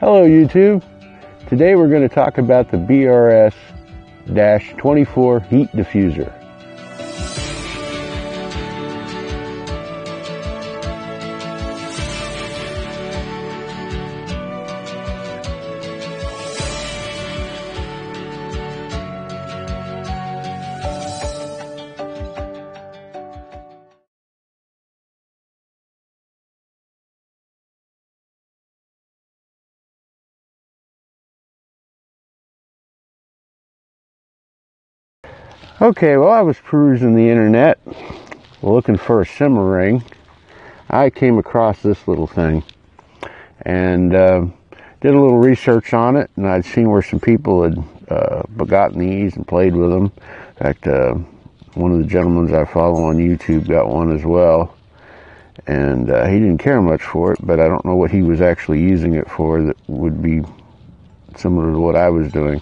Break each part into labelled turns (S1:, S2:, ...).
S1: Hello YouTube. Today we're going to talk about the BRS-24 heat diffuser. Okay, well, I was perusing the internet looking for a simmer ring. I came across this little thing and uh, did a little research on it, and I'd seen where some people had uh, gotten these and played with them. In fact, uh, one of the gentlemen I follow on YouTube got one as well, and uh, he didn't care much for it, but I don't know what he was actually using it for that would be similar to what I was doing.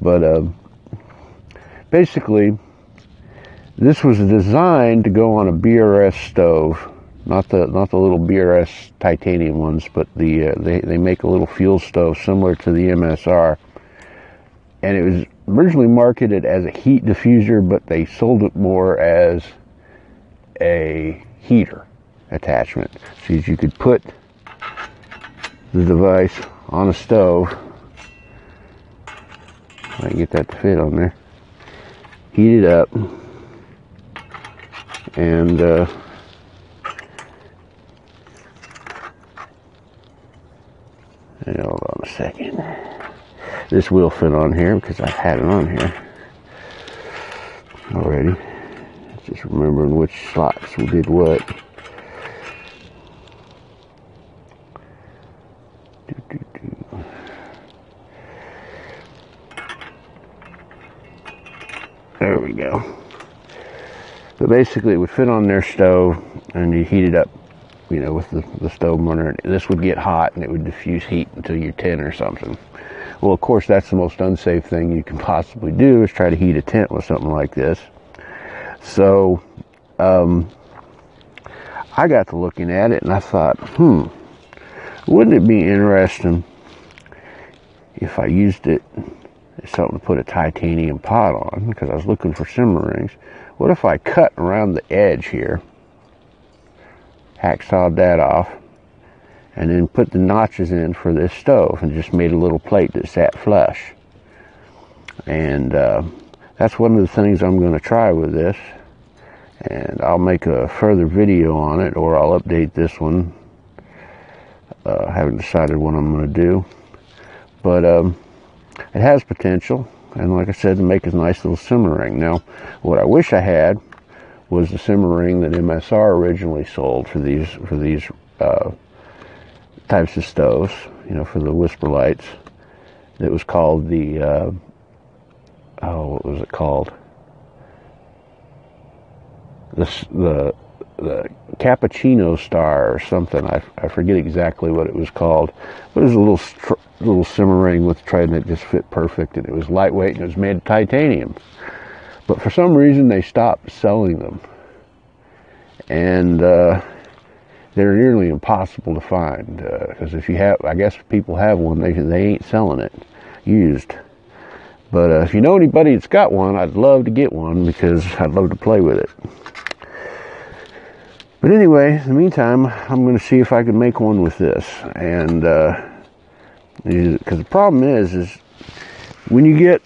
S1: But uh, basically, this was designed to go on a BRS stove, not the not the little BRS titanium ones, but the uh, they they make a little fuel stove similar to the MSR, and it was originally marketed as a heat diffuser, but they sold it more as a heater attachment, so you could put the device on a stove. I get that to fit on there heat it up and uh, hold on a second. This will fit on here because I've had it on here already. Just remembering which slots we did what There we go. But basically, it would fit on their stove, and you heat it up, you know, with the, the stove burner. This would get hot, and it would diffuse heat until you're 10 or something. Well, of course, that's the most unsafe thing you can possibly do is try to heat a tent with something like this. So, um, I got to looking at it, and I thought, hmm, wouldn't it be interesting if I used it something to put a titanium pot on because I was looking for simmer rings. What if I cut around the edge here, hacksawed that off, and then put the notches in for this stove and just made a little plate that sat flush. And uh, that's one of the things I'm going to try with this. And I'll make a further video on it or I'll update this one. Uh, haven't decided what I'm going to do. But um, it has potential, and like I said, to make a nice little simmer ring. Now, what I wish I had was the simmer ring that MSR originally sold for these for these uh, types of stoves, you know, for the Whisperlites. It was called the uh, oh, what was it called? The the the cappuccino star or something. I, I forget exactly what it was called, but it was a little little simmer ring with tray that just fit perfect, and it was lightweight and it was made of titanium. But for some reason, they stopped selling them, and uh, they're nearly impossible to find because uh, if you have, I guess people have one, they they ain't selling it used. But uh, if you know anybody that's got one, I'd love to get one because I'd love to play with it. But anyway, in the meantime, I'm going to see if I can make one with this. And because uh, the problem is, is when you get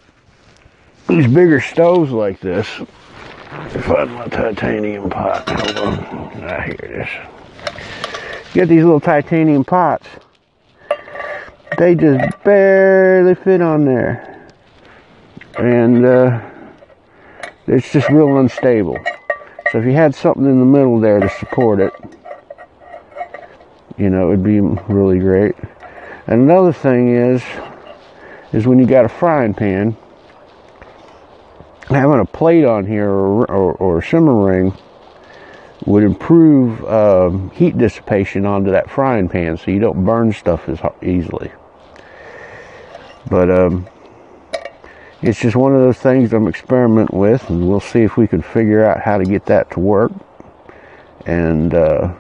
S1: these bigger stoves like this, find my titanium pot. Hold on. Ah, here it is. You get these little titanium pots. They just barely fit on there. And uh, it's just real unstable. So if you had something in the middle there to support it, you know, it'd be really great. And another thing is, is when you got a frying pan, having a plate on here or, or, or a simmer ring would improve um, heat dissipation onto that frying pan so you don't burn stuff as easily. But um, it's just one of those things I'm experimenting with, and we'll see if we can figure out how to get that to work and, uh,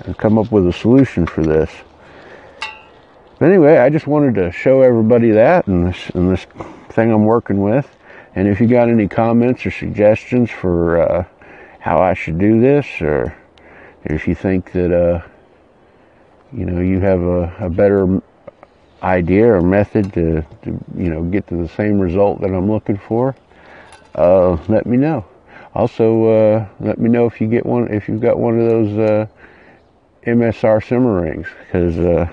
S1: and come up with a solution for this. But anyway, I just wanted to show everybody that and this, and this thing I'm working with. And if you got any comments or suggestions for uh, how I should do this, or if you think that uh, you know you have a, a, better idea or method to, to, you know get to the same result that I'm looking for, uh, let me know. Also, uh, let me know if you get one if you've got one of those uh, MSR simmer rings because uh,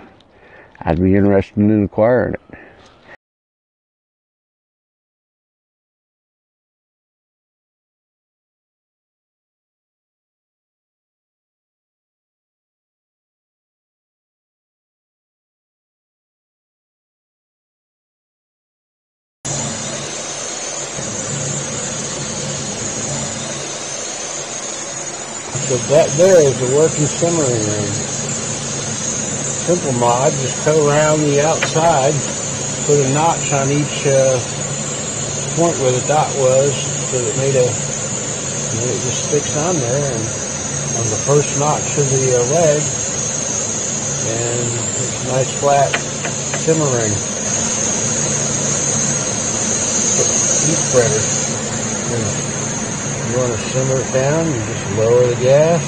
S1: I'd be interested in acquiring it. So that there is the working simmering ring. Simple mod, just cut around the outside, put a notch on each uh, point where the dot was, so it made a, it just sticks on there, and on the first notch of the uh, leg, and it's a nice flat simmering heat spreader. You want to simmer it down, you just lower the gas,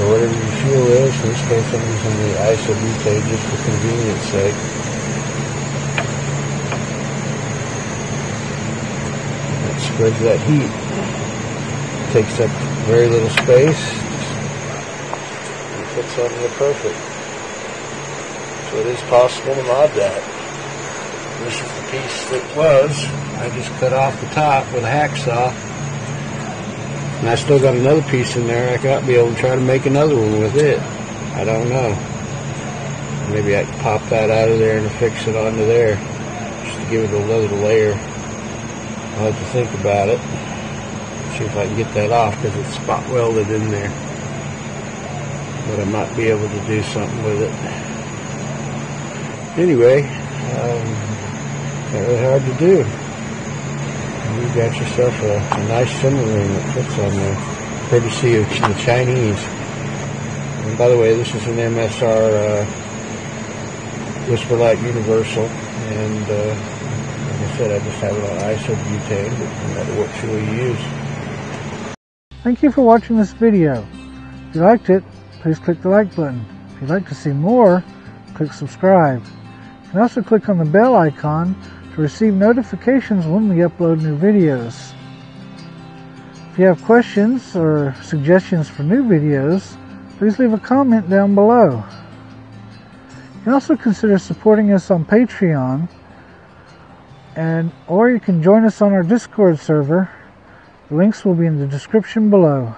S1: or whatever your fuel is. In this case, I'm using the isobutane just for convenience sake. That spreads that heat. Takes up very little space. It fits on there perfect. So it is possible to mod that. This is the piece that was. I just cut off the top with a hacksaw. And I still got another piece in there. I got be able to try to make another one with it. I don't know. Maybe I can pop that out of there and fix it onto there. Just to give it another layer. I'll have to think about it. See if I can get that off because it's spot welded in there. But I might be able to do something with it. Anyway, um, really hard to do you got yourself a, a nice simmer ring that fits on there, courtesy of the Chinese. And by the way, this is an MSR uh, Whisperlite Universal, and uh, like I said, I just have it on isobutane, but no matter what fuel you use.
S2: Thank you for watching this video. If you liked it, please click the like button. If you'd like to see more, click subscribe. You can also click on the bell icon to receive notifications when we upload new videos. If you have questions or suggestions for new videos, please leave a comment down below. You can also consider supporting us on Patreon and or you can join us on our Discord server. The links will be in the description below.